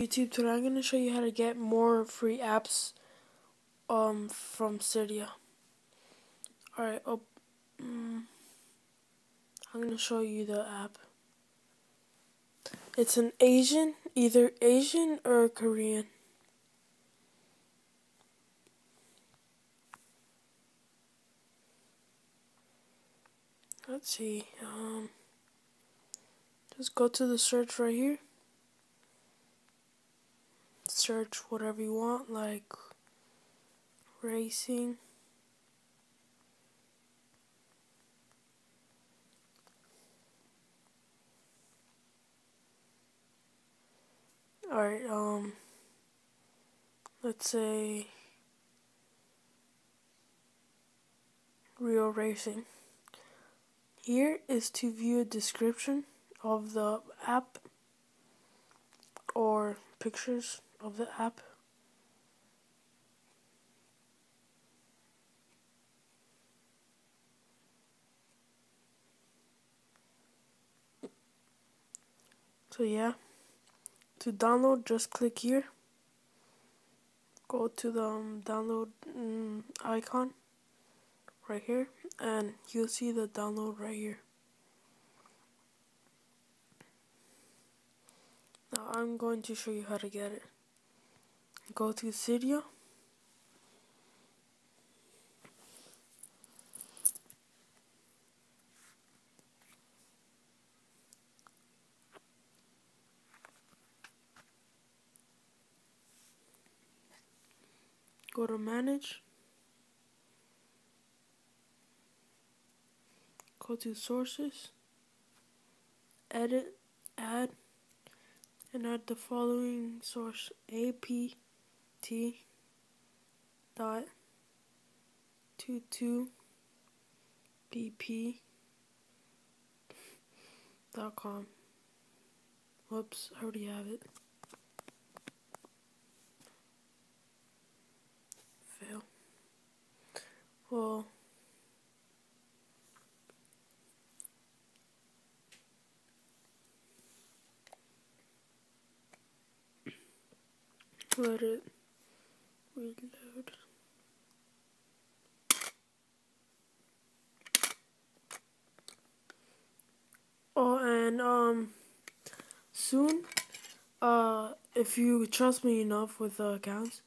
YouTube today I'm going to show you how to get more free apps um, from Cydia. Alright, oh, mm, I'm going to show you the app. It's an Asian, either Asian or Korean. Let's see, um, just go to the search right here search whatever you want, like racing. Alright, um, let's say real racing. Here is to view a description of the app or pictures of the app. So yeah, to download just click here, go to the um, download um, icon right here and you'll see the download right here. Now I'm going to show you how to get it go to Cydia. Go to manage. Go to sources. Edit, add, and add the following source AP T dot two two PP dot com. Whoops, I already have it. Fail. Well, let it reload. Oh, and um, soon, uh, if you trust me enough with the accounts,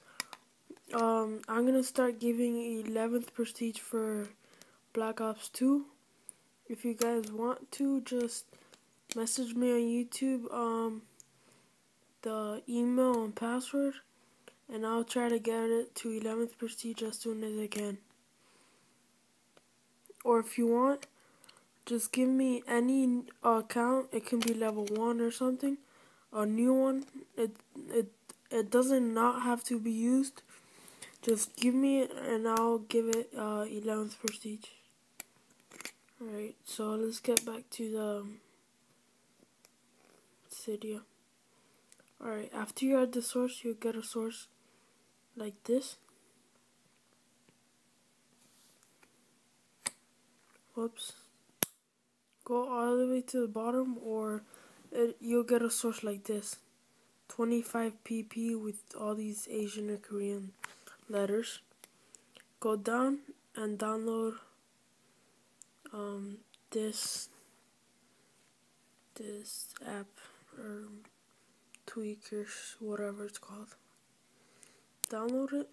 um, I'm gonna start giving 11th prestige for Black Ops 2. If you guys want to, just message me on YouTube, um, the email and password and I'll try to get it to 11th prestige as soon as I can. Or if you want, just give me any account. It can be level 1 or something. A new one. It, it, it doesn't not have to be used. Just give me it and I'll give it uh, 11th prestige. Alright, so let's get back to the um, Cydia. Alright, after you add the source, you'll get a source like this. Whoops. Go all the way to the bottom or it, you'll get a source like this. 25 pp with all these Asian or Korean letters. Go down and download um, this this app or tweakers, whatever it's called download it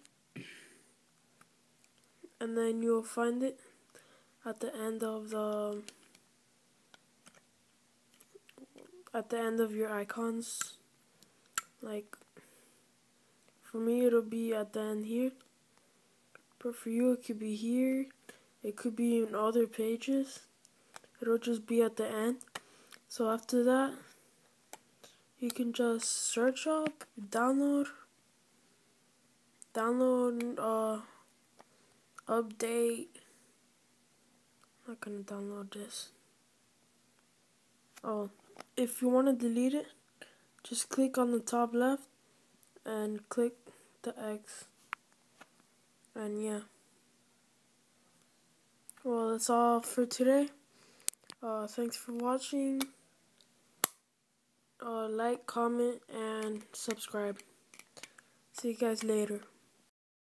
and then you'll find it at the end of the at the end of your icons. Like for me it'll be at the end here but for you it could be here it could be in other pages. It'll just be at the end. So after that you can just search up download download uh update. I'm not gonna download this. Oh if you want to delete it just click on the top left and click the X. And yeah. Well that's all for today. Uh, thanks for watching. Uh, like, comment, and subscribe. See you guys later.